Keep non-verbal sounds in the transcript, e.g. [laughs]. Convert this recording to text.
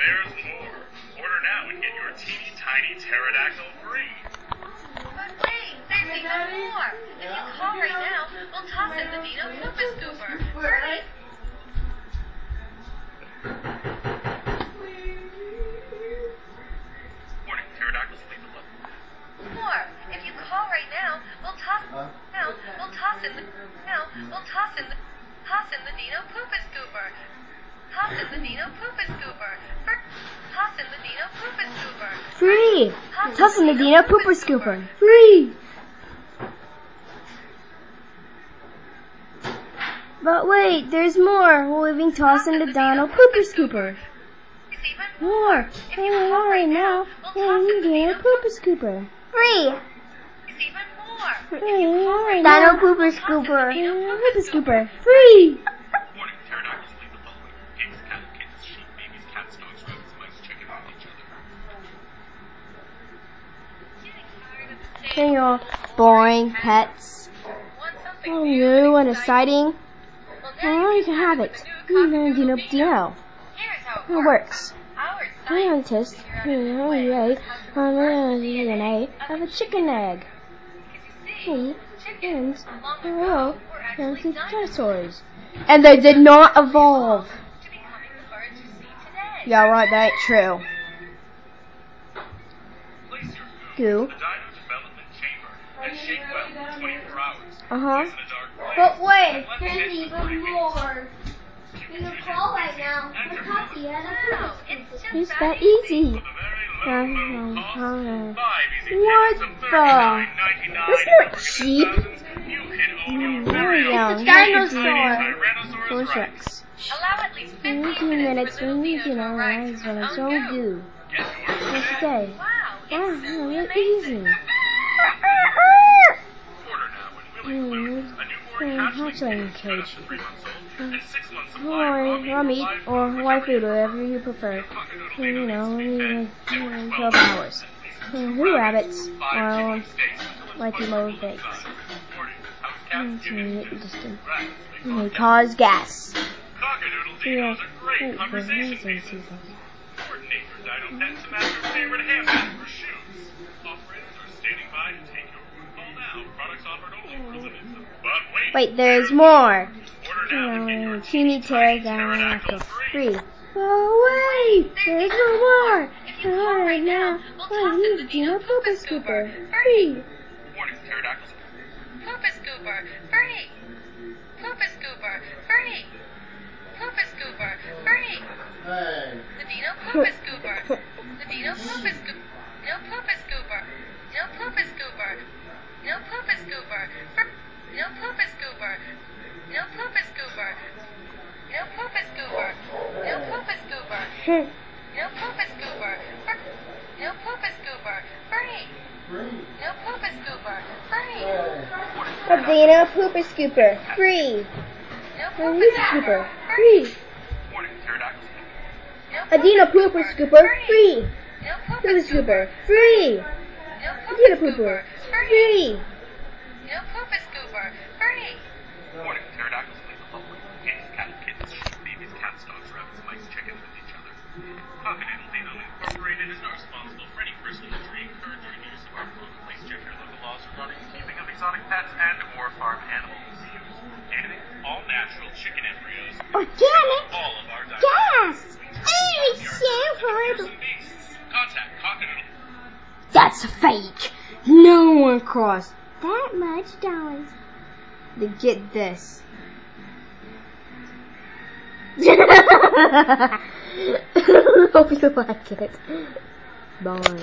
wait, there's more. Order now and get your teeny tiny pterodactyl free. But wait, there's even more. If you call right now, we'll toss in the Dino Pooper Scooper. Free. Free! Toss in the Dino Pooper Scooper. Free! But wait, there's more. We're leaving Toss in the Donald Pooper Scooper. More. Hey, call more right now, now. we'll toss Hey, the Dino Dino Pooper Scooper. Free! Even more. Hey, more right now. Pooper Scooper. Pooper Scooper. Free! The on. Boring pets. Oh, new and exciting? Well, you you can have it. You the know. Here's how It works. Scientists the DNA of a chicken egg. You all were actually dancing dinosaurs. And they did not evolve. the you. Yeah, right, that ain't true. Goo. Uh-huh. Place in a dark place. But wait, Let there's it sit for 30 even more. You can call right now. The copy and Wow, a it's that that easy. easy. With a very low, low cost. Uh-huh. Five easy What the? $39.99 That's not covering cheap. thousands. You can own your very yeah. Dinosaur. Tyrannosaurus Or Rex. Rex. Allow at least 15 15 minutes minutes for little when you Dino can to arrive realize what I own don't goo. do. Get yours Let's today. say. Wow, it's Wow, simply amazing. easy. Order now and will include a newborn Mm, hatchling hatchling cage up cage. to three months old and six months supply Or of raw meat, or white food, whatever you prefer. You know, needs to in fed like, every 12 hours. Who rabbits, Five or chicken steaks until it's like punchable low inside. bakes. Warning, house cats give Mm, it just to a- rats. They they wait, Wait, there's more. Order now and get your Uh, teeny pterodactyl pterodactyl free. Oh wait, there's no more. If you right now, we'll toss in the Dino Pooper Scooper. Free. Warning, Scooper. Free. Pooper Scooper. Free. Pooper Scooper. Free. The Dino Pooper Scooper. The Dino Pooper Scooper. No Pooper Scooper. No Pooper Scooper. No Pooper Scooper. No Pooper Scooper. No Pooper Scooper. No Pooper Scooper. No Pooper Scooper. No Pooper Scooper. No Pooper Scooper. Free. No Pooper Scooper. Free. A Dino Pooper Scooper free. No A Pooper Scooper. Free. Warning, pterodactyls. No A Dino Pooper Scooper free. No Pooper Scooper free. No A Pooper Dino Scooper. Pooper Free. free. No Pooper Scooper. Free. Warning, pterodactyls leave the following. Pigs, cattle, kittens, sheep, babies, cats, dogs, rabbits, mice, chickens, and each other. Cockadoodle Dino Incorporated is not responsible for any personal injury incurred during the use of our food. Please check your local laws regarding the keeping of exotic pets and or farm That's a fake. No one cost that much dollars to get this. [laughs] [laughs] Hope you like it. Bye.